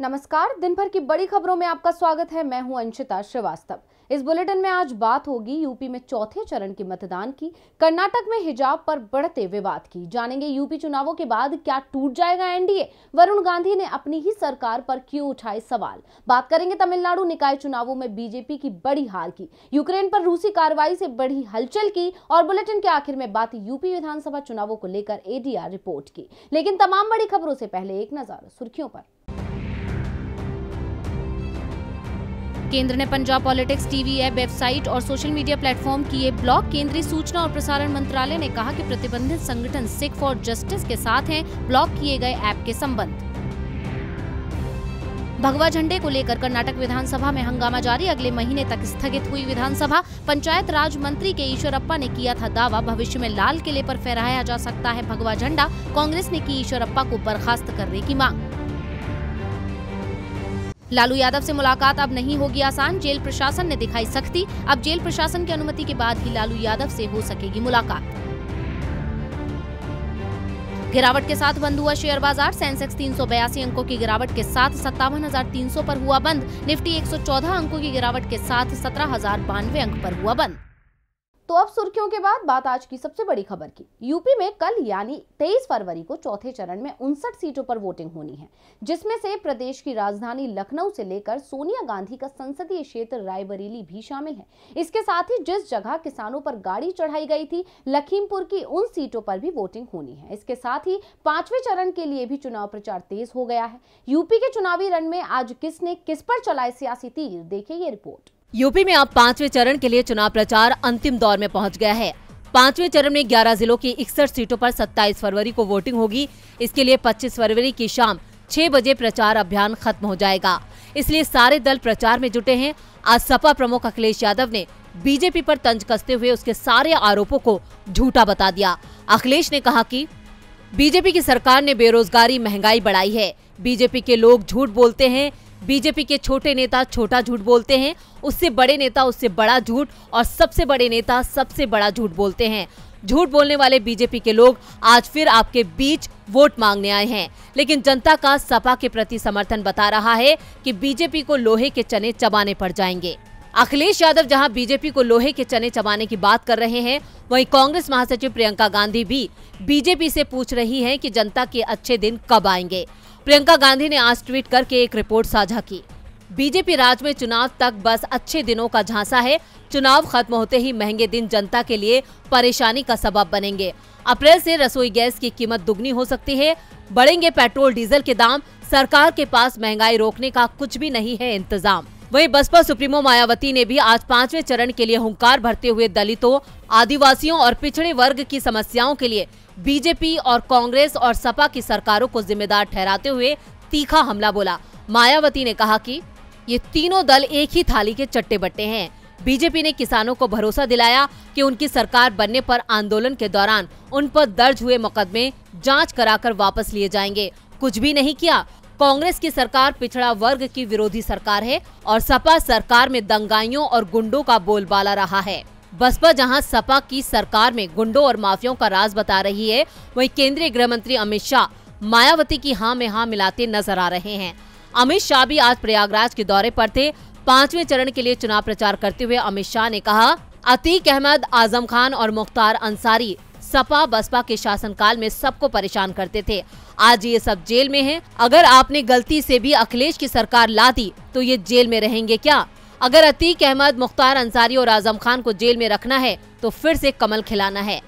नमस्कार, दिन भर की बड़ी खबरों में आपका स्वागत है। मैं हूँ अंशिता श्रीवास्तव। इस बुलेटिन में आज बात होगी यूपी में चौथे चरण के मतदान की, कर्नाटक में हिजाब पर बढ़ते विवाद की। जानेंगे यूपी चुनावों के बाद क्या टूट जाएगा एनडीए? वरुण गांधी ने अपनी ही सरकार पर क्यों उठाए सवाल? बात करेंगे तमिलनाडु निकाय चुनावों में बीजेपी की बड़ी हार की, यूक्रेन पर रूसी कार्रवाई से बड़ी हलचल की और बुलेटिन के आखिर में बात यूपी विधानसभा चुनावों को लेकर एडीआर रिपोर्ट की। लेकिन तमाम बड़ी खबरों से पहले एक नज़र, सुर्खियों पर। केंद्र ने Punjab politics TV app, website और सोशल मीडिया प्लेटफॉर्म किए ब्लॉक केंद्रीय सूचना और प्रसारण मंत्रालय ने कहा कि प्रतिबंधित संगठन सिख फॉर जस्टिस के साथ हैं ब्लॉक किए गए ऐप के संबंध। भगवा झंडे को लेकर कर्नाटक विधानसभा में हंगामा जारी। अगले महीने तक स्थगित हुई विधानसभा। पंचायत राज मंत्री के ईश्वरप्पा ने किया था दावा। भविष्य में लाल किले पर फहराया जा सकता है भगवा झंडा। कांग्रेस ने की ईश्वरप्पा को बर्खास्त करने की मांग। लालू यादव से मुलाकात अब नहीं होगी आसान। जेल प्रशासन ने दिखाई सख्ती। अब जेल प्रशासन की अनुमति के बाद ही लालू यादव से हो सकेगी मुलाकात। गिरावट के साथ बंद हुआ शेयर बाज़ार। सेंसेक्स तीन सौ बयासी अंकों की गिरावट के साथ सत्तावन पर हुआ बंद। निफ्टी 114 अंकों की गिरावट के साथ सत्रह अंक पर हुआ बंद। तो अब सुर्खियों के बाद बात आज की सबसे बड़ी खबर की। यूपी में कल यानी 23 फरवरी को चौथे चरण में उनसठ सीटों पर वोटिंग होनी है, जिसमें से प्रदेश की राजधानी लखनऊ से लेकर सोनिया गांधी का संसदीय क्षेत्र रायबरेली भी शामिल है। इसके साथ ही जिस जगह किसानों पर गाड़ी चढ़ाई गई थी, लखीमपुर की उन सीटों पर भी वोटिंग होनी है। इसके साथ ही पाँचवें चरण के लिए भी चुनाव प्रचार तेज हो गया है। यूपी के चुनावी रण में आज किसने किस पर चलाए सियासी तीर देखे ये रिपोर्ट। यूपी में अब पाँचवें चरण के लिए चुनाव प्रचार अंतिम दौर में पहुँच गया है। पाँचवें चरण में 11 जिलों की इकसठ सीटों पर 27 फरवरी को वोटिंग होगी। इसके लिए 25 फरवरी की शाम 6 बजे प्रचार अभियान खत्म हो जाएगा। इसलिए सारे दल प्रचार में जुटे हैं। आज सपा प्रमुख अखिलेश यादव ने बीजेपी पर तंज कसते हुए उसके सारे आरोपों को झूठा बता दिया। अखिलेश ने कहा की बीजेपी की सरकार ने बेरोजगारी महँगाई बढ़ाई है। बीजेपी के लोग झूठ बोलते हैं। बीजेपी के छोटे नेता छोटा झूठ बोलते हैं, उससे बड़े नेता उससे बड़ा झूठ, और सबसे बड़े नेता सबसे बड़ा झूठ बोलते हैं। झूठ बोलने वाले बीजेपी के लोग आज फिर आपके बीच वोट मांगने आए हैं। लेकिन जनता का सपा के प्रति समर्थन बता रहा है कि बीजेपी को लोहे के चने चबाने पड़ जाएँगे। अखिलेश यादव जहाँ बीजेपी को लोहे के चने चबाने की बात कर रहे हैं, वहीं कांग्रेस महासचिव प्रियंका गांधी भी बीजेपी से पूछ रही हैं कि जनता के अच्छे दिन कब आएँगे। प्रियंका गांधी ने आज ट्वीट करके एक रिपोर्ट साझा की। बीजेपी राज में चुनाव तक बस अच्छे दिनों का झांसा है। चुनाव खत्म होते ही महँगे दिन जनता के लिए परेशानी का सबब बनेंगे। अप्रैल से रसोई गैस की कीमत दुगनी हो सकती है। बढ़ेंगे पेट्रोल, डीजल के दाम। सरकार के पास महँगाई रोकने का कुछ भी नहीं है इंतज़ाम। वहीं बसपा सुप्रीमो मायावती ने भी आज पाँचवें चरण के लिए हुंकार भरते हुए दलितों, आदिवासियों और पिछड़े वर्ग की समस्याओं के लिए बीजेपी और कांग्रेस और सपा की सरकारों को जिम्मेदार ठहराते हुए तीखा हमला बोला। मायावती ने कहा कि ये तीनों दल एक ही थाली के चट्टे बट्टे हैं। बीजेपी ने किसानों को भरोसा दिलाया कि उनकी सरकार बनने पर आंदोलन के दौरान उन पर दर्ज हुए मुकदमे जाँच कराकर वापस लिए जाएँगे। कुछ भी नहीं किया। कांग्रेस की सरकार पिछड़ा वर्ग की विरोधी सरकार है और सपा सरकार में दंगाइयों और गुंडों का बोलबाला रहा है। बसपा जहाँ सपा की सरकार में गुंडों और माफियों का राज बता रही है, वहीं केंद्रीय गृह मंत्री अमित शाह मायावती की हाँ में हाँ मिलाते नज़र आ रहे हैं। अमित शाह भी आज प्रयागराज के दौरे पर थे। पाँचवें चरण के लिए चुनाव प्रचार करते हुए अमित शाह ने कहा, अतीक अहमद, आज़म खान और मुख्तार अंसारी सपा, बसपा के शासनकाल में सबको परेशान करते थे। आज ये सब जेल में हैं। अगर आपने गलती से भी अखिलेश की सरकार ला दी तो ये जेल में रहेंगे क्या? अगर अतीक अहमद मुख्तार अंसारी और आज़म खान को जेल में रखना है तो फिर से कमल खिलाना है।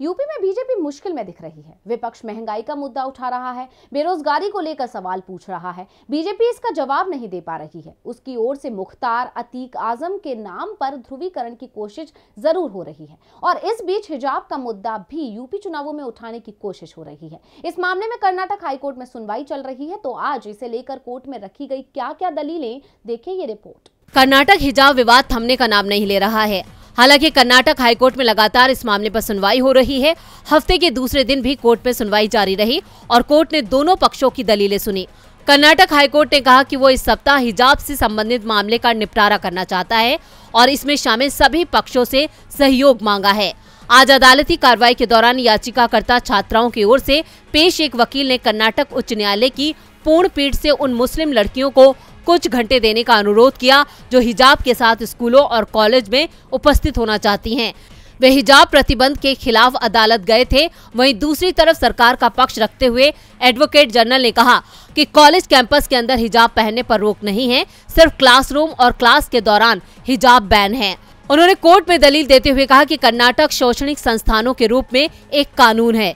यूपी में बीजेपी मुश्किल में दिख रही है। विपक्ष महँगाई का मुद्दा उठा रहा है, बेरोजगारी को लेकर सवाल पूछ रहा है। बीजेपी इसका जवाब नहीं दे पा रही है। उसकी ओर से मुख्तार अतीक आज़म के नाम पर ध्रुवीकरण की कोशिश ज़रूर हो रही है। और इस बीच हिजाब का मुद्दा भी यूपी चुनावों में उठाने की कोशिश हो रही है। इस मामले में कर्नाटक हाईकोर्ट में सुनवाई चल रही है तो आज इसे लेकर कोर्ट में रखी गई क्या क्या दलीलें, देखें ये रिपोर्ट। कर्नाटक हिजाब विवाद थमने का नाम नहीं ले रहा है। हालाँकि कर्नाटक हाईकोर्ट में लगातार इस मामले पर सुनवाई हो रही है। हफ़्ते के दूसरे दिन भी कोर्ट में सुनवाई जारी रही और कोर्ट ने दोनों पक्षों की दलीलें सुनी। कर्नाटक हाईकोर्ट ने कहा कि वो इस सप्ताह हिजाब से संबंधित मामले का निपटारा करना चाहता है और इसमें शामिल सभी पक्षों से सहयोग मांगा है। आज अदालती कार्रवाई के दौरान याचिकाकर्ता छात्राओं की ओर से पेश एक वकील ने कर्नाटक उच्च न्यायालय की पूर्ण पीठ से उन मुस्लिम लड़कियों को कुछ घंटे देने का अनुरोध किया, जो हिजाब के साथ स्कूलों और कॉलेज में उपस्थित होना चाहती हैं। वे हिजाब प्रतिबंध के खिलाफ अदालत गए थे। वहीं दूसरी तरफ़ सरकार का पक्ष रखते हुए एडवोकेट जनरल ने कहा कि कॉलेज कैंपस के अंदर हिजाब पहनने पर रोक नहीं है। सिर्फ़ क्लासरूम और क्लास के दौरान हिजाब बैन है। उन्होंने कोर्ट में दलील देते हुए कहा कि कर्नाटक शैक्षणिक संस्थानों के रूप में एक कानून है,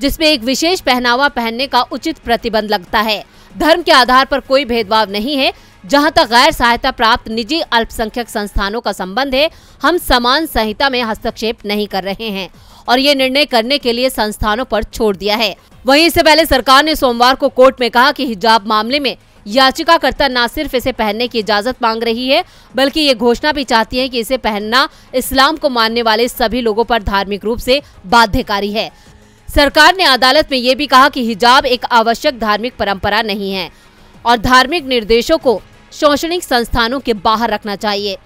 जिसमें एक विशेष पहनावा पहनने का उचित प्रतिबंध लगता है। धर्म के आधार पर कोई भेदभाव नहीं है। जहाँ तक गैर सहायता प्राप्त निजी अल्पसंख्यक संस्थानों का संबंध है, हम समान संहिता में हस्तक्षेप नहीं कर रहे हैं और ये निर्णय करने के लिए संस्थानों पर छोड़ दिया है। वहीं इससे पहले सरकार ने सोमवार को कोर्ट में कहा कि हिजाब मामले में याचिकाकर्ता न सिर्फ़ इसे पहनने की इजाज़त मांग रही है, बल्कि ये घोषणा भी चाहती है कि इसे पहनना इस्लाम को मानने वाले सभी लोगों पर धार्मिक रूप से बाध्यकारी है। सरकार ने अदालत में ये भी कहा कि हिजाब एक आवश्यक धार्मिक परंपरा नहीं है और धार्मिक निर्देशों को शैक्षणिक संस्थानों के बाहर रखना चाहिए।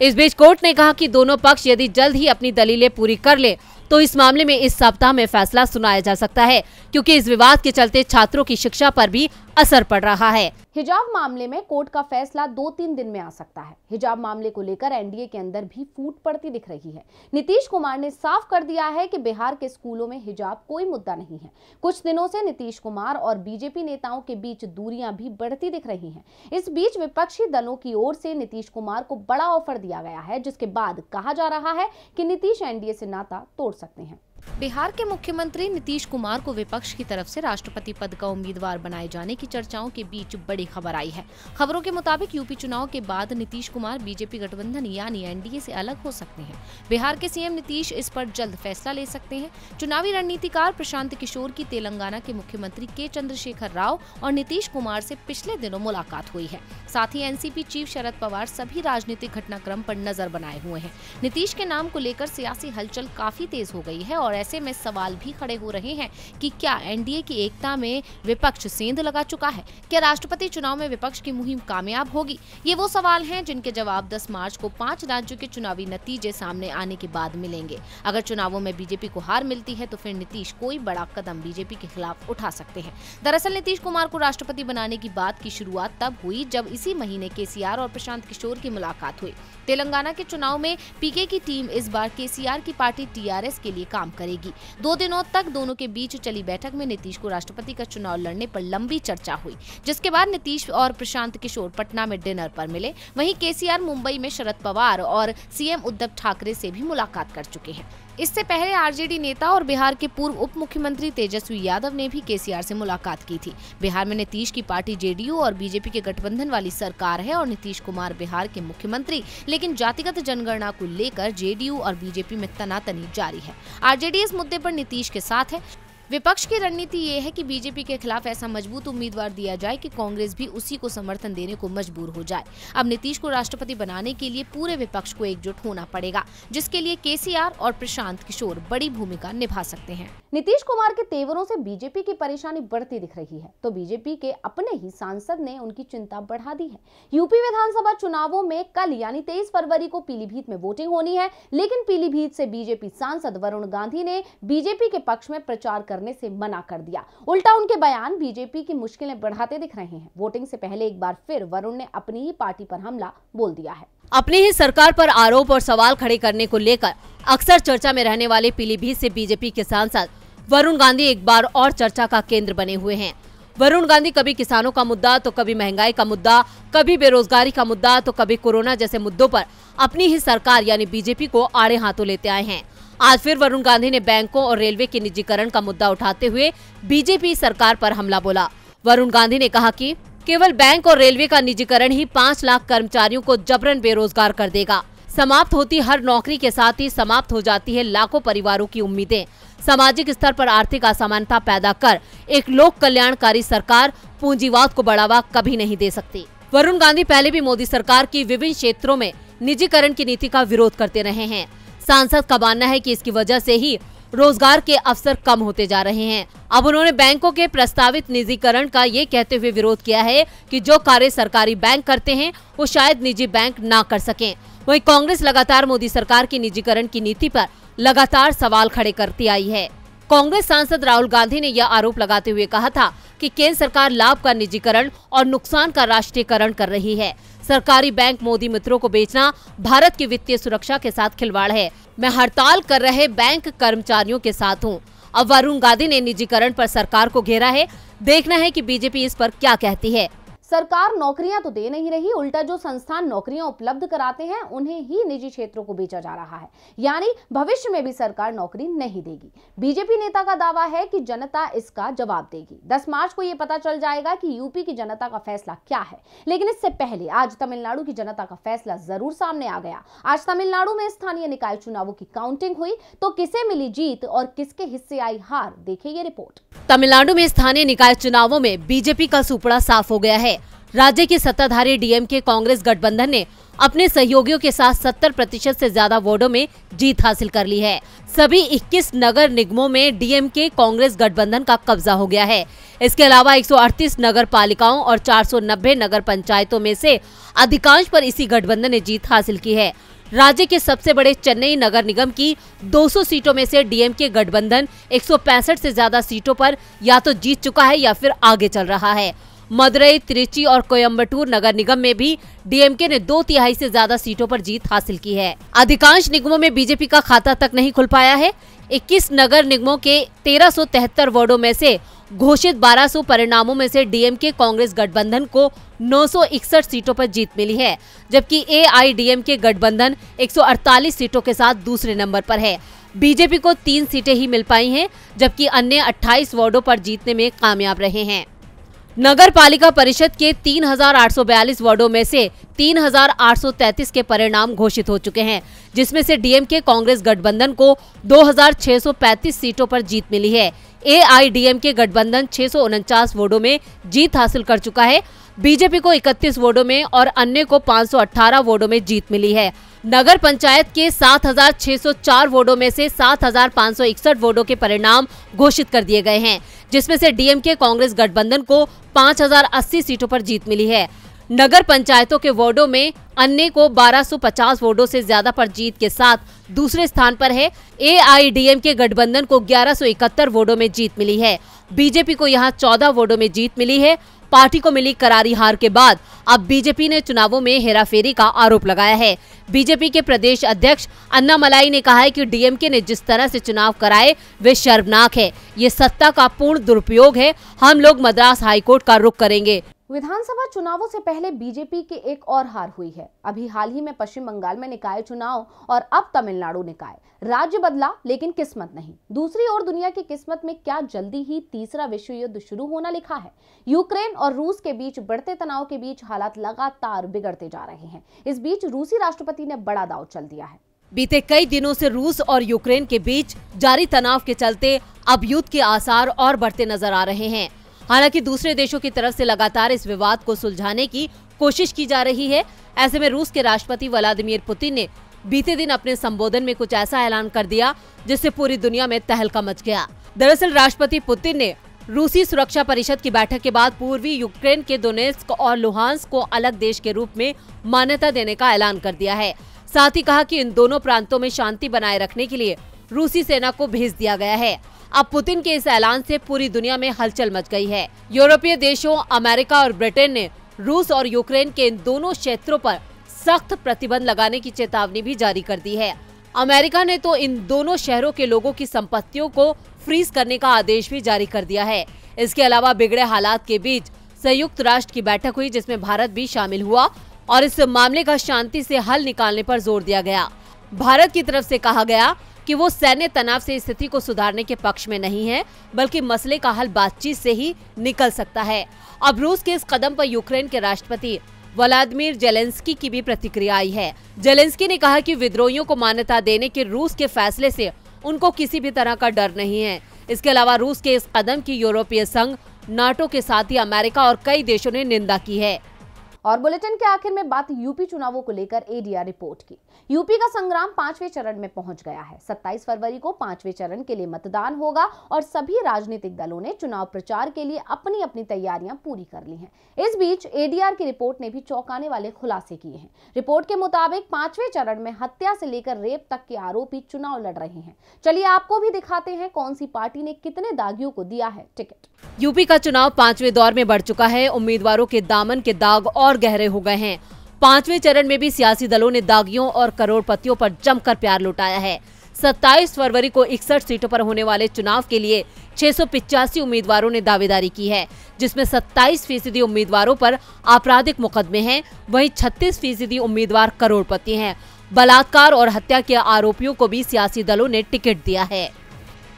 इस बीच कोर्ट ने कहा कि दोनों पक्ष यदि जल्द ही अपनी दलीलें पूरी कर ले तो इस मामले में इस सप्ताह में फैसला सुनाया जा सकता है, क्योंकि इस विवाद के चलते छात्रों की शिक्षा पर भी असर पड़ रहा है। हिजाब मामले में कोर्ट का फैसला दो तीन दिन में आ सकता है। हिजाब मामले को लेकर एनडीए के अंदर भी फूट पड़ती दिख रही है। नीतीश कुमार ने साफ़ कर दिया है कि बिहार के स्कूलों में हिजाब कोई मुद्दा नहीं है। कुछ दिनों से नीतीश कुमार और बीजेपी नेताओं के बीच दूरियाँ भी बढ़ती दिख रही हैं। इस बीच विपक्षी दलों की ओर से नीतीश कुमार को बड़ा ऑफ़र दिया गया है, जिसके बाद कहा जा रहा है कि नीतीश एनडीए से नाता तोड़ सकते हैं। बिहार के मुख्यमंत्री नीतीश कुमार को विपक्ष की तरफ़ से राष्ट्रपति पद का उम्मीदवार बनाए जाने की चर्चाओं के बीच बड़ी खबर आई है। खबरों के मुताबिक यूपी चुनाव के बाद नीतीश कुमार बीजेपी गठबंधन यानी एनडीए से अलग हो सकते हैं। बिहार के सीएम नीतीश इस पर जल्द फैसला ले सकते हैं। चुनावी रणनीतिकार प्रशांत किशोर की तेलंगाना के मुख्यमंत्री के चंद्रशेखर राव और नीतीश कुमार से पिछले दिनों मुलाकात हुई है। साथ ही एनसीपी चीफ शरद पवार सभी राजनीतिक घटनाक्रम पर नज़र बनाए हुए हैं। नीतीश के नाम को लेकर सियासी हलचल काफ़ी तेज हो गई है और ऐसे में सवाल भी खड़े हो रहे हैं कि क्या एनडीए की एकता में विपक्ष सेंध लगा चुका है? क्या राष्ट्रपति चुनाव में विपक्ष की मुहिम कामयाब होगी? ये वो सवाल हैं जिनके जवाब 10 मार्च को पाँच राज्यों के चुनावी नतीजे सामने आने के बाद मिलेंगे। अगर चुनावों में बीजेपी को हार मिलती है तो फिर नीतीश कोई बड़ा कदम बीजेपी के खिलाफ उठा सकते हैं। दरअसल नीतीश कुमार को राष्ट्रपति बनाने की बात की शुरुआत तब हुई जब इसी महीने के और प्रशांत किशोर की मुलाकात हुई। तेलंगाना के चुनाव में पीके की टीम इस बार केसीआर की पार्टी टीआरएस के लिए काम करेगी। दो दिनों तक दोनों के बीच चली बैठक में नीतीश को राष्ट्रपति का चुनाव लड़ने पर लंबी चर्चा हुई, जिसके बाद नीतीश और प्रशांत किशोर पटना में डिनर पर मिले। वहीं केसीआर मुंबई में शरद पवार और सीएम उद्धव ठाकरे से भी मुलाकात कर चुके हैं। इससे पहले आरजेडी नेता और बिहार के पूर्व उप मुख्यमंत्री तेजस्वी यादव ने भी केसीआर से मुलाकात की थी। बिहार में नीतीश की पार्टी जेडीयू और बीजेपी के गठबंधन वाली सरकार है और नीतीश कुमार बिहार के मुख्यमंत्री, लेकिन जातिगत जनगणना को लेकर जेडीयू और बीजेपी में तनातनी जारी है। आरजेडी इस मुद्दे आरोप नीतीश के साथ है। विपक्ष की रणनीति ये है कि बीजेपी के खिलाफ ऐसा मज़बूत उम्मीदवार दिया जाए कि कांग्रेस भी उसी को समर्थन देने को मजबूर हो जाए। अब नीतीश को राष्ट्रपति बनाने के लिए पूरे विपक्ष को एकजुट होना पड़ेगा, जिसके लिए केसीआर और प्रशांत किशोर बड़ी भूमिका निभा सकते हैं। नीतीश कुमार के तेवरों से बीजेपी की परेशानी बढ़ती दिख रही है तो बीजेपी के अपने ही सांसद ने उनकी चिंता बढ़ा दी है। यूपी विधानसभा चुनावों में कल यानी तेईस फरवरी को पीलीभीत में वोटिंग होनी है, लेकिन पीलीभीत से बीजेपी सांसद वरुण गांधी ने बीजेपी के पक्ष में प्रचार कर करने से मना कर दिया। उल्टा उनके बयान बीजेपी की मुश्किलें बढ़ाते दिख रहे हैं। वोटिंग से पहले एक बार फिर वरुण ने अपनी ही पार्टी पर हमला बोल दिया है। अपनी ही सरकार पर आरोप और सवाल खड़े करने को लेकर अक्सर चर्चा में रहने वाले पीलीभीत से बीजेपी के सांसद वरुण गांधी एक बार और चर्चा का केंद्र बने हुए हैं। वरुण गांधी कभी किसानों का मुद्दा तो कभी महँगाई का मुद्दा, कभी बेरोजगारी का मुद्दा तो कभी कोरोना जैसे मुद्दों पर अपनी ही सरकार यानी बीजेपी को आड़े हाथों लेते आए हैं। आज फिर वरुण गांधी ने बैंकों और रेलवे के निजीकरण का मुद्दा उठाते हुए बीजेपी सरकार पर हमला बोला। वरुण गांधी ने कहा कि केवल बैंक और रेलवे का निजीकरण ही पाँच लाख कर्मचारियों को जबरन बेरोजगार कर देगा। समाप्त होती हर नौकरी के साथ ही समाप्त हो जाती है लाखों परिवारों की उम्मीदें। सामाजिक स्तर पर आर्थिक असमानता पैदा कर एक लोक कल्याणकारी सरकार पूंजीवाद को बढ़ावा कभी नहीं दे सकती। वरुण गांधी पहले भी मोदी सरकार की विभिन्न क्षेत्रों में निजीकरण की नीति का विरोध करते रहे हैं। सांसद का मानना है कि इसकी वजह से ही रोज़गार के अवसर कम होते जा रहे हैं। अब उन्होंने बैंकों के प्रस्तावित निजीकरण का ये कहते हुए विरोध किया है कि जो कार्य सरकारी बैंक करते हैं, वो शायद निजी बैंक ना कर सकें। वहीं कांग्रेस लगातार मोदी सरकार की निजीकरण की नीति पर लगातार सवाल खड़े करती आई है। कांग्रेस सांसद राहुल गांधी ने यह आरोप लगाते हुए कहा था कि केंद्र सरकार लाभ का निजीकरण और नुकसान का राष्ट्रीयकरण कर रही है। सरकारी बैंक मोदी मित्रों को बेचना भारत की वित्तीय सुरक्षा के साथ खिलवाड़ है। मैं हड़ताल कर रहे बैंक कर्मचारियों के साथ हूँ। अब वरुण गांधी ने निजीकरण पर सरकार को घेरा है। देखना है कि बीजेपी इस पर क्या कहती है। सरकार नौकरियाँ तो दे नहीं रही, उल्टा जो संस्थान नौकरियाँ उपलब्ध कराते हैं, उन्हें ही निजी क्षेत्रों को बेचा जा रहा है। यानी भविष्य में भी सरकार नौकरी नहीं देगी। बीजेपी नेता का दावा है कि जनता इसका जवाब देगी। 10 मार्च को यह पता चल जाएगा कि यूपी की जनता का फैसला क्या है। लेकिन इससे पहले आज तमिलनाडु की जनता का फैसला ज़रूर सामने आ गया। आज तमिलनाडु में स्थानीय निकाय चुनावों की काउंटिंग हुई तो किसे मिली जीत और किसके हिस्से आई हार देखे ये रिपोर्ट। तमिलनाडु में स्थानीय निकाय चुनावों में बीजेपी का सुपड़ा साफ़ हो गया है। राज्य के सत्ताधारी डीएमके कांग्रेस गठबंधन ने अपने सहयोगियों के साथ 70 प्रतिशत ऐसी ज़्यादा वार्डो में जीत हासिल कर ली है। सभी 21 नगर निगमों में डीएमके कांग्रेस गठबंधन का कब्जा हो गया है। इसके अलावा 138 नगर पालिकाओं और 490 नगर पंचायतों में से अधिकांश पर इसी गठबंधन ने जीत हासिल की है। राज्य के सबसे बड़े चेन्नई नगर निगम की 200 सीटों में से डीएमके गठबंधन एक से ज़्यादा सीटों पर या तो जीत चुका है या फिर आगे चल रहा है। मदुरई, त्रिची और कोयम्बटूर नगर निगम में भी डीएमके ने दो तिहाई से ज़्यादा सीटों पर जीत हासिल की है। अधिकांश निगमों में बीजेपी का खाता तक नहीं खुल पाया है। 21 नगर निगमों के तेरह वार्डो में से घोषित 1200 परिणामों में से डीएमके कांग्रेस गठबंधन को 961 सीटों पर जीत मिली है, जबकि ए एआईडीएमके गठबंधन 148 सीटों के साथ दूसरे नंबर पर है। बीजेपी को तीन सीटें ही मिल पाई हैं, जबकि अन्य 28 वार्डों पर जीतने में कामयाब रहे हैं। नगर पालिका परिषद के 3,842 वार्डों में से 3,833 के परिणाम घोषित हो चुके हैं जिसमें से डीएम के कांग्रेस गठबंधन को 2,635 सीटों पर जीत मिली है। एआईडीएमके गठबंधन छह वार्डों में जीत हासिल कर चुका है। बीजेपी को 31 वार्डों में और अन्य को 518 वार्डों में जीत मिली है। नगर पंचायत के 7,604 वार्डों में से 7,561 वार्डों के परिणाम घोषित कर दिए गए हैं जिसमें से डीएमके कांग्रेस गठबंधन को 5,080 सीटों पर जीत मिली है। नगर पंचायतों के वार्डों में अन्य को 1250 वार्डों से ज़्यादा पर जीत के साथ दूसरे स्थान पर है। एआईडीएमके गठबंधन को ग्यारह वार्डों में जीत मिली है। बीजेपी को यहाँ 14 वार्डों में जीत मिली है। पार्टी को मिली करारी हार के बाद अब बीजेपी ने चुनावों में हेराफेरी का आरोप लगाया है। बीजेपी के प्रदेश अध्यक्ष अन्ना मलाई ने कहा है कि डीएमके ने जिस तरह से चुनाव कराए, वे शर्मनाक है। ये सत्ता का पूर्ण दुरुपयोग है। हम लोग मद्रास हाईकोर्ट का रुख करेंगे। विधानसभा चुनावों से पहले बीजेपी की एक और हार हुई है। अभी हाल ही में पश्चिम बंगाल में निकाय चुनाव और अब तमिलनाडु निकाय। राज्य बदला, लेकिन किस्मत नहीं। दूसरी ओर दुनिया की किस्मत में क्या जल्दी ही तीसरा विश्व युद्ध शुरू होना लिखा है? यूक्रेन और रूस के बीच बढ़ते तनाव के बीच हालात लगातार बिगड़ते जा रहे हैं। इस बीच रूसी राष्ट्रपति ने बड़ा दाव चल दिया है। बीते कई दिनों से रूस और यूक्रेन के बीच जारी तनाव के चलते अब युद्ध के आसार और बढ़ते नज़र आ रहे हैं। हालाँकि दूसरे देशों की तरफ़ से लगातार इस विवाद को सुलझाने की कोशिश की जा रही है। ऐसे में रूस के राष्ट्रपति व्लादिमीर पुतिन ने बीते दिन अपने संबोधन में कुछ ऐसा ऐलान कर दिया, जिससे पूरी दुनिया में तहलका मच गया। दरअसल राष्ट्रपति पुतिन ने रूसी सुरक्षा परिषद की बैठक के बाद पूर्वी यूक्रेन के दोनेस्क और लुहांस को अलग देश के रूप में मान्यता देने का ऐलान कर दिया है। साथ ही कहा कि इन दोनों प्रांतों में शांति बनाए रखने के लिए रूसी सेना को भेज दिया गया है। अब पुतिन के इस ऐलान से पूरी दुनिया में हलचल मच गई है। यूरोपीय देशों, अमेरिका और ब्रिटेन ने रूस और यूक्रेन के इन दोनों क्षेत्रों पर सख्त प्रतिबंध लगाने की चेतावनी भी जारी कर दी है। अमेरिका ने तो इन दोनों शहरों के लोगों की संपत्तियों को फ्रीज करने का आदेश भी जारी कर दिया है। इसके अलावा बिगड़े हालात के बीच संयुक्त राष्ट्र की बैठक हुई, जिसमें भारत भी शामिल हुआ और इस मामले का शांति से हल निकालने पर ज़ोर दिया गया। भारत की तरफ़ से कहा गया कि वो सैन्य तनाव से स्थिति को सुधारने के पक्ष में नहीं है, बल्कि मसले का हल बातचीत से ही निकल सकता है। अब रूस के इस कदम पर यूक्रेन के राष्ट्रपति व्लादिमीर जेलेंस्की की भी प्रतिक्रिया आई है। जेलेंस्की ने कहा कि विद्रोहियों को मान्यता देने के रूस के फैसले से उनको किसी भी तरह का डर नहीं है। इसके अलावा रूस के इस कदम की यूरोपीय संघ, नाटो के साथ ही अमेरिका और कई देशों ने निंदा की है। और बुलेटिन के आखिर में बात यूपी चुनावों को लेकर एडीआर रिपोर्ट की। यूपी का संग्राम पाँचवें चरण में पहुँच गया है। 27 फरवरी को पाँचवें चरण के लिए मतदान होगा और सभी राजनीतिक दलों ने चुनाव प्रचार के लिए अपनी अपनी तैयारियाँ पूरी कर ली हैं। इस बीच एडीआर की रिपोर्ट ने भी चौंकाने वाले खुलासे किए हैं। रिपोर्ट के मुताबिक पाँचवें चरण में हत्या से लेकर रेप तक के आरोपी चुनाव लड़ रहे हैं। चलिए आपको भी दिखाते हैं कौन सी पार्टी ने कितने दागियों को दिया है टिकट। यूपी का चुनाव पाँचवें दौर में बढ़ चुका है। उम्मीदवारों के दामन के दाग और गहरे हो गए हैं। पाँचवें चरण में भी सियासी दलों ने दागियों और करोड़पतियों पर जमकर प्यार लुटाया है। 27 फरवरी को इकसठ सीटों पर होने वाले चुनाव के लिए छह उम्मीदवारों ने दावेदारी की है, जिसमें 27 फ़ीसदी उम्मीदवारों पर आपराधिक मुकदमे हैं, वहीं 36 फ़ीसदी उम्मीदवार करोड़पति हैं। बलात्कार और हत्या के आरोपियों को भी सियासी दलों ने टिकट दिया है।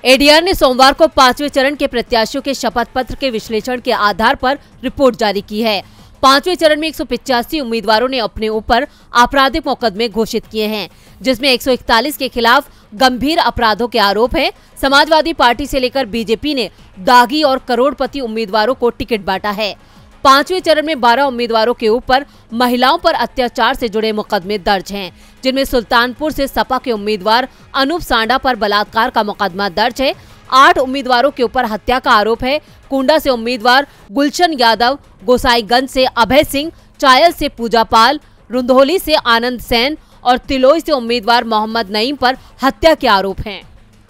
एडीआर ने सोमवार को पाँचवें चरण के प्रत्याशियों के शपथ पत्र के विश्लेषण के आधार पर रिपोर्ट जारी की है। पाँचवें चरण में एक उम्मीदवारों ने अपने ऊपर आपराधिक मुकदमे घोषित किए हैं, जिसमें 141 के खिलाफ गंभीर अपराधों के आरोप हैं। समाजवादी पार्टी से लेकर बीजेपी ने दागी और करोड़पति उम्मीदवारों को टिकट बांटा है पाँचवें चरण में 12 उम्मीदवारों के ऊपर महिलाओं पर अत्याचार से जुड़े मुकदमे दर्ज हैं, जिनमें सुल्तानपुर से सपा के उम्मीदवार अनूप सांडा पर बलात्कार का मुकदमा दर्ज है आठ उम्मीदवारों के ऊपर हत्या का आरोप है कुंडा से उम्मीदवार गुलशन यादव, गोसाईगंज से अभय सिंह, चायल से पूजा पाल, रुंधोली से आनंद सेन और तिलोई से उम्मीदवार मोहम्मद नईम पर हत्या के आरोप हैं।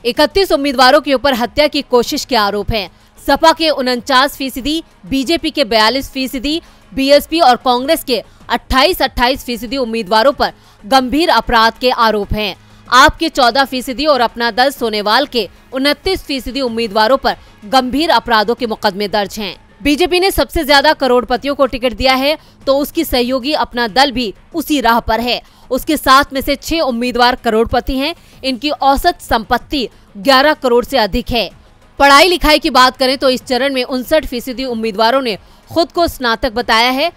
इकतीस उम्मीदवारों के ऊपर हत्या की कोशिश के आरोप हैं। सपा के उनचास फ़ीसदी, बीजेपी के बयालीस फ़ीसदी, बीएसपी और कांग्रेस के 28-28 फ़ीसदी उम्मीदवारों पर गंभीर अपराध के आरोप हैं। आपके 14 फ़ीसदी और अपना दल सोनेवाल के उनतीस फ़ीसदी उम्मीदवारों पर गंभीर अपराधों के मुकदमे दर्ज हैं। बीजेपी ने सबसे ज़्यादा करोड़पतियों को टिकट दिया है तो उसकी सहयोगी अपना दल भी उसी राह पर है। उसके साथ में से छह उम्मीदवार करोड़पति हैं, इनकी औसत संपत्ति 11 करोड़ से अधिक है। पढ़ाई लिखाई की बात करें तो इस चरण में उनसठ फ़ीसदी उम्मीदवारों ने खुद को स्नातक बताया है।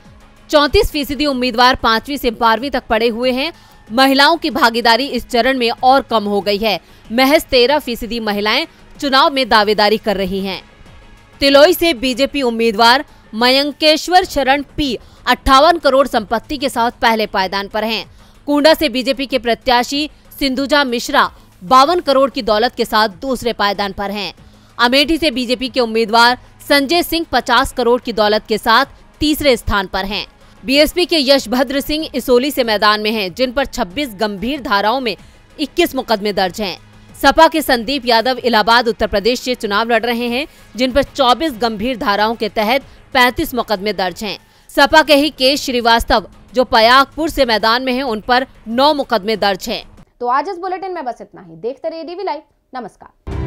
चौतीस फ़ीसदी उम्मीदवार पांचवी से बारहवीं तक पढ़े हुए हैं महिलाओं की भागीदारी इस चरण में और कम हो गई है महज तेरह फ़ीसदी महिलाएँ चुनाव में दावेदारी कर रही हैं। तिलोई से बीजेपी उम्मीदवार मयंकेश्वर शरण पी अट्ठावन करोड़ संपत्ति के साथ पहले पायदान पर हैं। कुंडा से बीजेपी के प्रत्याशी सिंधुजा मिश्रा बावन करोड़ की दौलत के साथ दूसरे पायदान पर हैं। अमेठी से बीजेपी के उम्मीदवार संजय सिंह 50 करोड़ की दौलत के साथ तीसरे स्थान पर हैं। बीएसपी के यशभद्र सिंह इसोली से मैदान में हैं, जिन पर 26 गंभीर धाराओं में 21 मुकदमे दर्ज हैं। सपा के संदीप यादव इलाहाबाद उत्तर प्रदेश से चुनाव लड़ रहे हैं जिन पर 24 गंभीर धाराओं के तहत 35 मुकदमे दर्ज हैं। सपा के ही केश श्रीवास्तव जो पयागपुर से मैदान में हैं, उन पर नौ मुकदमे दर्ज हैं। तो आज इस बुलेटिन में बस इतना ही देखते रहिए डीवी लाइव नमस्कार